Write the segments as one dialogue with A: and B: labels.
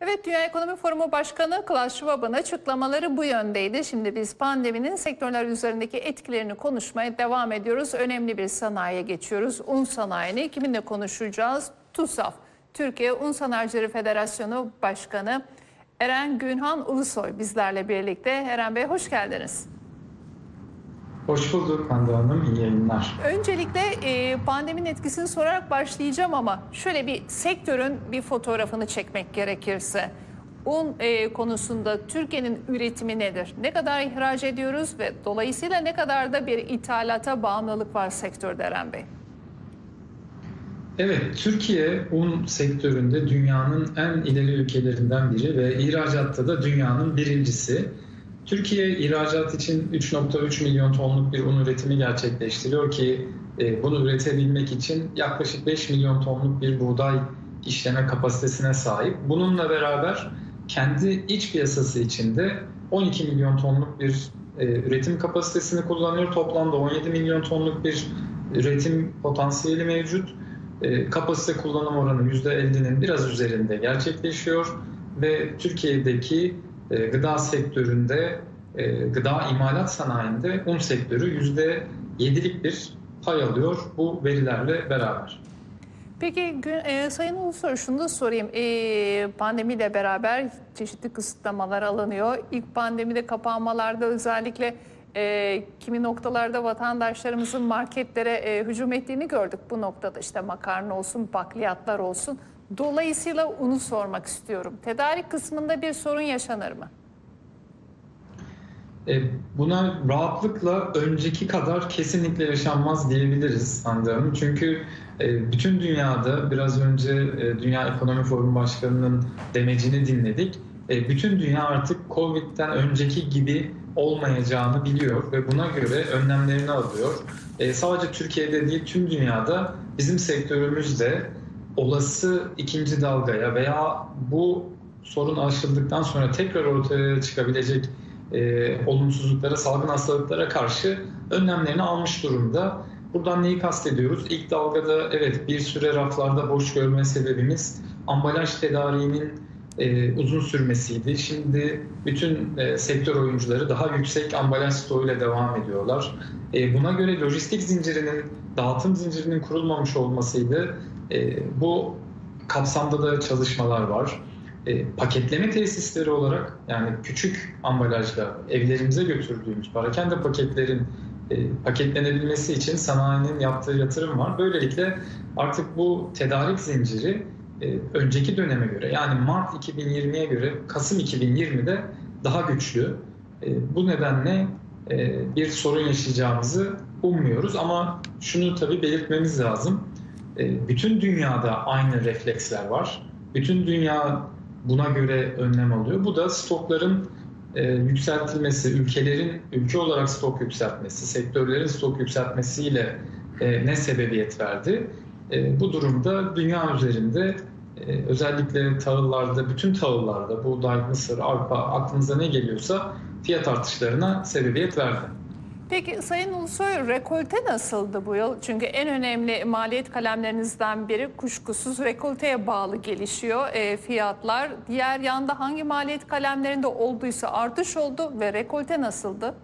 A: Evet, Dünya Ekonomi Forumu Başkanı Klaus Schwab'ın açıklamaları bu yöndeydi. Şimdi biz pandeminin sektörler üzerindeki etkilerini konuşmaya devam ediyoruz. Önemli bir sanayiye geçiyoruz. Un sanayini kiminle konuşacağız? TUSAF, Türkiye Un Sanayicileri Federasyonu Başkanı Eren Günhan Ulusoy bizlerle birlikte. Eren Bey hoş geldiniz.
B: Hoş bulduk Hande Hanım, iyi yayınlar.
A: Öncelikle e, pandeminin etkisini sorarak başlayacağım ama şöyle bir sektörün bir fotoğrafını çekmek gerekirse un e, konusunda Türkiye'nin üretimi nedir? Ne kadar ihraç ediyoruz ve dolayısıyla ne kadar da bir ithalata bağımlılık var sektörde Eren Bey?
B: Evet, Türkiye un sektöründe dünyanın en ileri ülkelerinden biri ve ihracatta da dünyanın birincisi. Türkiye ihracat için 3.3 milyon tonluk bir un üretimi gerçekleştiriyor ki e, bunu üretebilmek için yaklaşık 5 milyon tonluk bir buğday işleme kapasitesine sahip. Bununla beraber kendi iç piyasası içinde 12 milyon tonluk bir e, üretim kapasitesini kullanıyor. Toplamda 17 milyon tonluk bir üretim potansiyeli mevcut. E, kapasite kullanım oranı %50'nin biraz üzerinde gerçekleşiyor ve Türkiye'deki e, gıda sektöründe, e, gıda imalat sanayinde un sektörü %7'lik bir pay alıyor bu verilerle beraber.
A: Peki e, Sayın Ulusoy şunu da sorayım. E, pandemiyle beraber çeşitli kısıtlamalar alınıyor. İlk pandemide kapanmalarda özellikle e, kimi noktalarda vatandaşlarımızın marketlere e, hücum ettiğini gördük. Bu noktada işte makarna olsun, bakliyatlar olsun. Dolayısıyla unu sormak istiyorum. Tedarik kısmında bir sorun yaşanır mı?
B: E, buna rahatlıkla önceki kadar kesinlikle yaşanmaz diyebiliriz Hanım. Çünkü e, bütün dünyada biraz önce e, Dünya Ekonomi Forumu Başkanı'nın demecini dinledik. Bütün dünya artık Covid'den önceki gibi olmayacağını biliyor ve buna göre önlemlerini alıyor. Sadece Türkiye'de değil tüm dünyada bizim sektörümüzde olası ikinci dalgaya veya bu sorun aşıldıktan sonra tekrar ortaya çıkabilecek e, olumsuzluklara, salgın hastalıklara karşı önlemlerini almış durumda. Buradan neyi kastediyoruz? İlk dalgada evet bir süre raflarda boş görme sebebimiz ambalaj tedariğinin e, uzun sürmesiydi. Şimdi bütün e, sektör oyuncuları daha yüksek ambalaj stoğuyla devam ediyorlar. E, buna göre lojistik zincirinin, dağıtım zincirinin kurulmamış olmasıydı. E, bu kapsamda da çalışmalar var. E, paketleme tesisleri olarak yani küçük ambalajla evlerimize götürdüğümüz parakende paketlerin e, paketlenebilmesi için sanayinin yaptığı yatırım var. Böylelikle artık bu tedarik zinciri e, önceki döneme göre yani Mart 2020'ye göre Kasım 2020'de daha güçlü. E, bu nedenle e, bir sorun yaşayacağımızı ummuyoruz ama şunu tabii belirtmemiz lazım. E, bütün dünyada aynı refleksler var. Bütün dünya buna göre önlem alıyor. Bu da stokların e, yükseltilmesi, ülkelerin ülke olarak stok yükseltmesi, sektörlerin stok yükseltmesiyle e, ne sebebiyet verdi? E, bu durumda dünya üzerinde e, özellikle tahıllarda, bütün tahıllarda, buğday, mısır, arpa aklınıza ne geliyorsa fiyat artışlarına sebebiyet verdi.
A: Peki Sayın Ulusoy rekolte nasıldı bu yıl? Çünkü en önemli maliyet kalemlerinizden biri kuşkusuz rekolteye bağlı gelişiyor e, fiyatlar. Diğer yanda hangi maliyet kalemlerinde olduysa artış oldu ve rekolte nasıldı?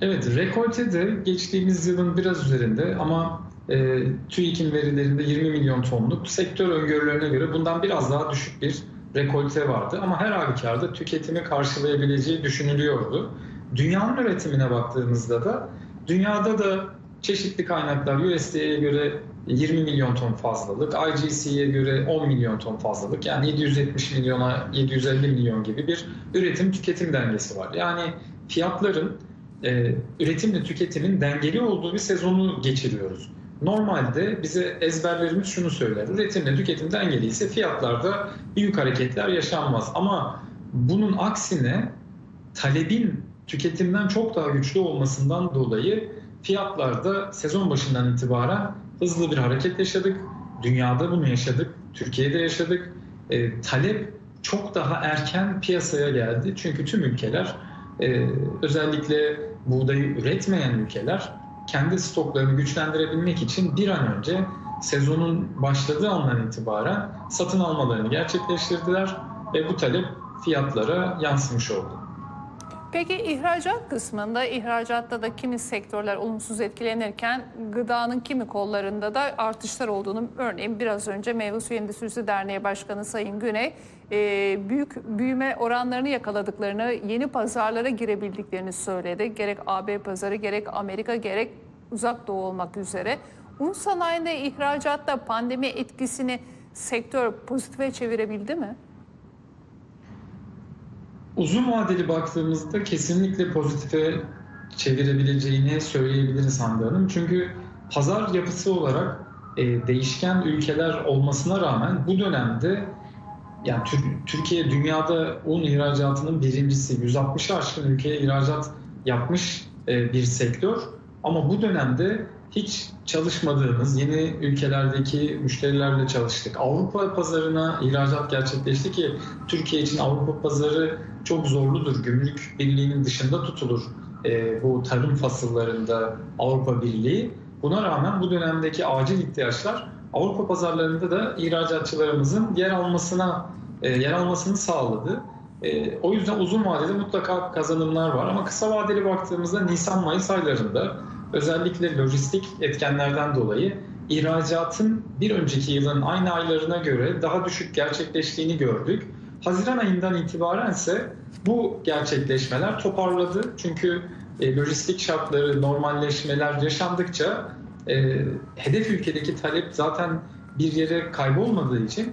B: Evet, rekolte de geçtiğimiz yılın biraz üzerinde ama e, TÜİK'in verilerinde 20 milyon tonluk sektör öngörülerine göre bundan biraz daha düşük bir rekolte vardı. Ama her halükarda tüketimi karşılayabileceği düşünülüyordu. Dünyanın üretimine baktığımızda da dünyada da çeşitli kaynaklar USDA'ya göre 20 milyon ton fazlalık, IGC'ye göre 10 milyon ton fazlalık yani 770 milyona 750 milyon gibi bir üretim tüketim dengesi var. Yani fiyatların e, üretimle tüketimin dengeli olduğu bir sezonu geçiriyoruz. Normalde bize ezberlerimiz şunu söyler. Üretimle tüketim dengeli ise fiyatlarda büyük hareketler yaşanmaz. Ama bunun aksine talebin tüketimden çok daha güçlü olmasından dolayı fiyatlarda sezon başından itibaren hızlı bir hareket yaşadık. Dünyada bunu yaşadık, Türkiye'de yaşadık. E, talep çok daha erken piyasaya geldi. Çünkü tüm ülkeler e, özellikle buğdayı üretmeyen ülkeler kendi stoklarını güçlendirebilmek için bir an önce sezonun başladığı andan itibaren satın almalarını gerçekleştirdiler ve bu talep fiyatlara yansımış oldu.
A: Peki ihracat kısmında, ihracatta da kimi sektörler olumsuz etkilenirken gıdanın kimi kollarında da artışlar olduğunu örneğin biraz önce Meyve Suyu Endüstrisi Derneği Başkanı Sayın Güney e, büyük büyüme oranlarını yakaladıklarını, yeni pazarlara girebildiklerini söyledi. Gerek AB pazarı, gerek Amerika, gerek uzak doğu olmak üzere. Un sanayinde ihracatta pandemi etkisini sektör pozitife çevirebildi mi?
B: Uzun vadeli baktığımızda kesinlikle pozitife çevirebileceğini söyleyebiliriz Hande Hanım. Çünkü pazar yapısı olarak e, değişken ülkeler olmasına rağmen bu dönemde yani Türkiye dünyada un ihracatının birincisi 160 aşkın ülkeye ihracat yapmış e, bir sektör. Ama bu dönemde hiç çalışmadığımız yeni ülkelerdeki müşterilerle çalıştık. Avrupa pazarına ihracat gerçekleşti ki Türkiye için Avrupa pazarı çok zorludur. Gümrük Birliği'nin dışında tutulur e, bu tarım fasıllarında Avrupa Birliği. Buna rağmen bu dönemdeki acil ihtiyaçlar Avrupa pazarlarında da ihracatçılarımızın yer almasına e, yer almasını sağladı. E, o yüzden uzun vadede mutlaka kazanımlar var ama kısa vadeli baktığımızda Nisan-Mayıs aylarında özellikle lojistik etkenlerden dolayı ihracatın bir önceki yılın aynı aylarına göre daha düşük gerçekleştiğini gördük. Haziran ayından itibaren ise bu gerçekleşmeler toparladı. Çünkü e, lojistik şartları, normalleşmeler yaşandıkça e, hedef ülkedeki talep zaten bir yere kaybolmadığı için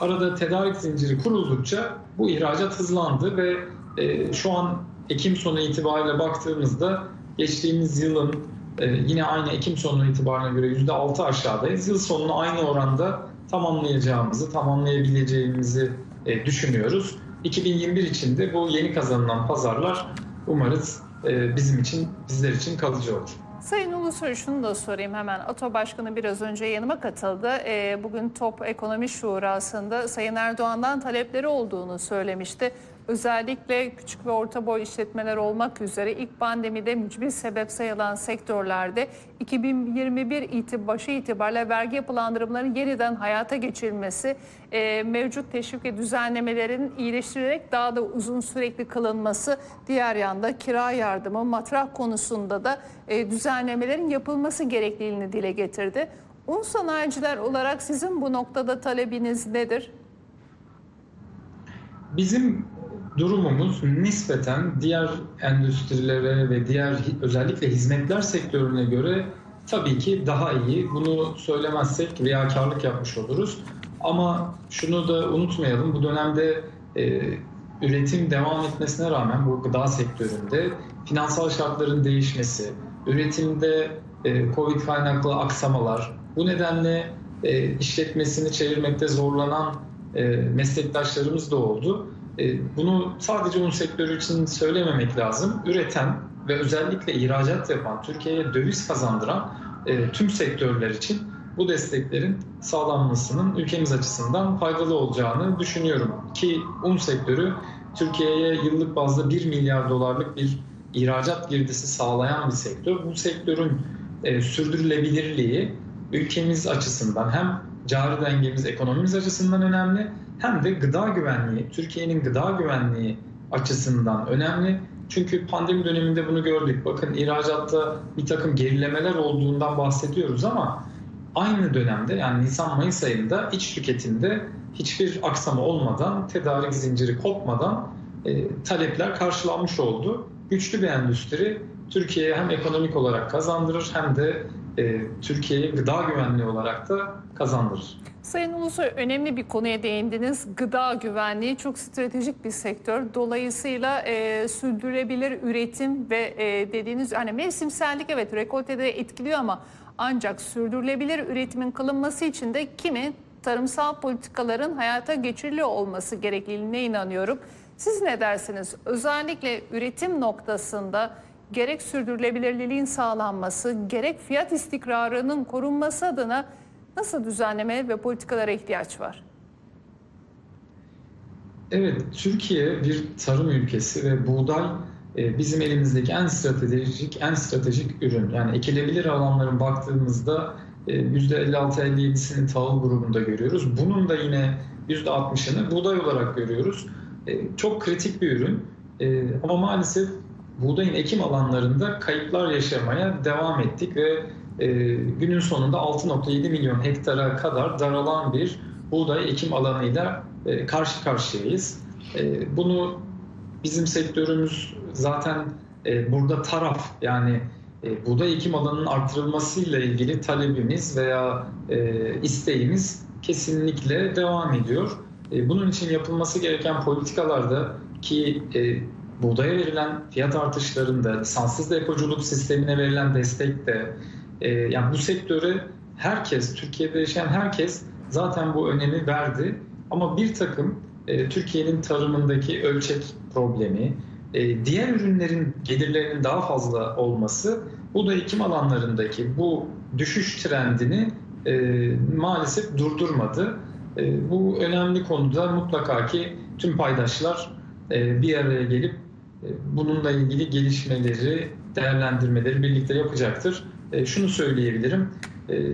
B: arada tedarik zinciri kuruldukça bu ihracat hızlandı ve e, şu an Ekim sonu itibariyle baktığımızda geçtiğimiz yılın e, yine aynı Ekim sonu itibarına göre %6 aşağıdayız. Yıl sonunu aynı oranda tamamlayacağımızı, tamamlayabileceğimizi e, düşünüyoruz. 2021 için de bu yeni kazanılan pazarlar umarız e, bizim için, bizler için kalıcı olur.
A: Sayın Ulusoy şunu da sorayım hemen. ATO Başkanı biraz önce yanıma katıldı. E, bugün Top Ekonomi Şurası'nda Sayın Erdoğan'dan talepleri olduğunu söylemişti. Özellikle küçük ve orta boy işletmeler olmak üzere ilk pandemide mücbir sebep sayılan sektörlerde 2021 itib başı itibariyle vergi yapılandırımlarının yeniden hayata geçirilmesi, e, mevcut teşvik ve düzenlemelerin iyileştirilerek daha da uzun sürekli kılınması, diğer yanda kira yardımı, matrah konusunda da e, düzenlemelerin yapılması gerekliliğini dile getirdi. Un sanayiciler olarak sizin bu noktada talebiniz nedir?
B: Bizim durumumuz nispeten diğer endüstrilere ve diğer özellikle hizmetler sektörüne göre tabii ki daha iyi. Bunu söylemezsek riyakarlık yapmış oluruz. Ama şunu da unutmayalım bu dönemde e, üretim devam etmesine rağmen bu gıda sektöründe finansal şartların değişmesi, üretimde e, Covid kaynaklı aksamalar, bu nedenle e, işletmesini çevirmekte zorlanan e, meslektaşlarımız da oldu. E, bunu sadece un sektörü için söylememek lazım. Üreten ve özellikle ihracat yapan, Türkiye'ye döviz kazandıran e, tüm sektörler için bu desteklerin sağlanmasının ülkemiz açısından faydalı olacağını düşünüyorum. Ki un sektörü Türkiye'ye yıllık bazda 1 milyar dolarlık bir ihracat girdisi sağlayan bir sektör. Bu sektörün e, sürdürülebilirliği ülkemiz açısından hem cari dengemiz, ekonomimiz açısından önemli hem de gıda güvenliği, Türkiye'nin gıda güvenliği açısından önemli. Çünkü pandemi döneminde bunu gördük. Bakın ihracatta bir takım gerilemeler olduğundan bahsediyoruz ama aynı dönemde yani Nisan-Mayıs ayında iç tüketimde hiçbir aksama olmadan, tedarik zinciri kopmadan e, talepler karşılanmış oldu. Güçlü bir endüstri Türkiye'ye hem ekonomik olarak kazandırır hem de e, Türkiye'ye gıda güvenliği olarak da kazandırır.
A: Sayın Ulusoy önemli bir konuya değindiniz. Gıda güvenliği çok stratejik bir sektör. Dolayısıyla e, sürdürülebilir üretim ve e, dediğiniz hani mevsimsellik evet rekoltede etkiliyor ama ancak sürdürülebilir üretimin kılınması için de kimi tarımsal politikaların hayata geçiriliyor olması gerekliliğine inanıyorum. Siz ne dersiniz? Özellikle üretim noktasında gerek sürdürülebilirliğin sağlanması, gerek fiyat istikrarının korunması adına nasıl düzenleme ve politikalara ihtiyaç var?
B: Evet, Türkiye bir tarım ülkesi ve buğday e, bizim elimizdeki en stratejik en stratejik ürün. Yani ekilebilir alanların baktığımızda e, %56-57'sini tahıl grubunda görüyoruz. Bunun da yine %60'ını buğday olarak görüyoruz. E, Çok kritik bir ürün E, ama maalesef buğdayın ekim alanlarında kayıplar yaşamaya devam ettik ve e, günün sonunda 6.7 milyon hektara kadar daralan bir buğday ekim alanıyla e, karşı karşıyayız. E, Bunu bizim sektörümüz zaten e, burada taraf yani e, buğday ekim alanının artırılmasıyla ilgili talebimiz veya e, isteğimiz kesinlikle devam ediyor. E, bunun için yapılması gereken politikalarda ki e, buğdaya verilen fiyat artışlarında, lisanssız depoculuk sistemine verilen destek de e, yani bu sektöre herkes, Türkiye'de yaşayan herkes zaten bu önemi verdi. Ama bir takım e, Türkiye'nin tarımındaki ölçek problemi, e, diğer ürünlerin gelirlerinin daha fazla olması bu da ekim alanlarındaki bu düşüş trendini e, maalesef durdurmadı. E, bu önemli konuda mutlaka ki tüm paydaşlar e, bir araya gelip bununla ilgili gelişmeleri, değerlendirmeleri birlikte yapacaktır. E, şunu söyleyebilirim, e,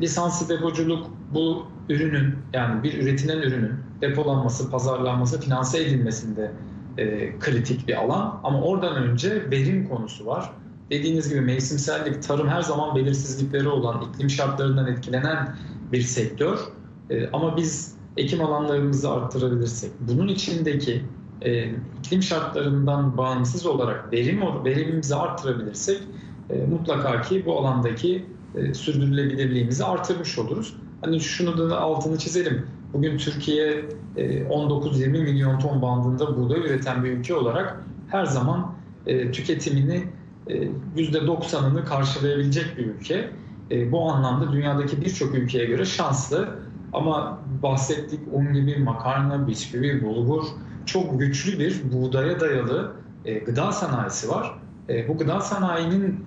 B: lisanslı depoculuk bu ürünün yani bir üretilen ürünün depolanması, pazarlanması, finanse edilmesinde e, kritik bir alan. Ama oradan önce verim konusu var. Dediğiniz gibi mevsimsellik, tarım her zaman belirsizlikleri olan, iklim şartlarından etkilenen bir sektör. E, ama biz ekim alanlarımızı arttırabilirsek, bunun içindeki e, iklim şartlarından bağımsız olarak verim verimimizi arttırabilirsek e, mutlaka ki bu alandaki e, sürdürülebilirliğimizi artırmış oluruz. Hani şunu da altını çizelim. Bugün Türkiye e, 19-20 milyon ton bandında buğday üreten bir ülke olarak her zaman e, tüketimini e, %90'ını karşılayabilecek bir ülke. E, bu anlamda dünyadaki birçok ülkeye göre şanslı. Ama bahsettik un gibi makarna, bisküvi, bulgur çok güçlü bir buğdaya dayalı e, gıda sanayisi var. E, bu gıda sanayinin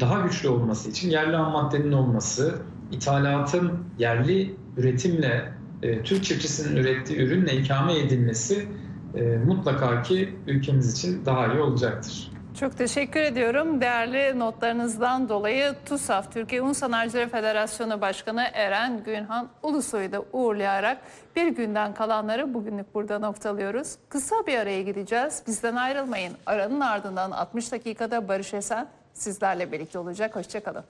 B: daha güçlü olması için yerli ham maddenin olması, ithalatın yerli üretimle e, Türk çiftçisinin ürettiği ürünle ikame edilmesi e, mutlaka ki ülkemiz için daha iyi olacaktır.
A: Çok teşekkür ediyorum. Değerli notlarınızdan dolayı TUSAF, Türkiye Un Sanayicileri Federasyonu Başkanı Eren Günhan Ulusoy'u da uğurlayarak bir günden kalanları bugünlük burada noktalıyoruz. Kısa bir araya gideceğiz. Bizden ayrılmayın. Aranın ardından 60 dakikada Barış Esen sizlerle birlikte olacak. Hoşçakalın.